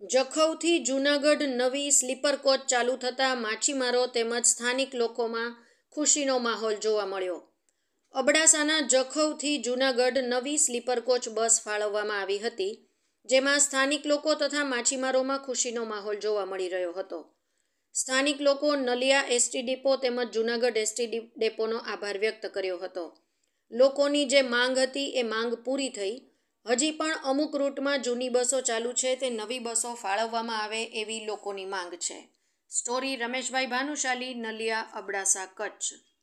જખૌથી જૂનાગઢ નવી sleeper coach ચાલુ થતાં માછીમારો તેમજ સ્થાનિક લોકોમાં ખુશીનો માહોલ જોવા મળ્યો. અબડાસાના જખૌથી જૂનાગઢ નવી સ્લીપર કોચ બસ ફાળવવામાં આવી હતી, જેમાં સ્થાનિક લોકો તથા માછીમારોમાં ખુશીનો માહોલ જોવા મળી રહ્યો હતો. સ્થાનિક લોકો નલિયા એસટી ડિપો તેમજ જૂનાગઢ એસટી ડેપોનો આભાર વ્યક્ત કર્યો હતો. લોકોની જે માંગ હતી એ માંગ પૂરી થઈ હજી પણ અમુક રૂટમાં જૂની બસો ચાલુ છે, તે નવી બસો ફાળવવામાં આવે એવી લોકોની માંગ છે. સ્ટોરી રમેશભાઈ ભાનુશાલી, નલિયા અબડાસા, કચ્છ.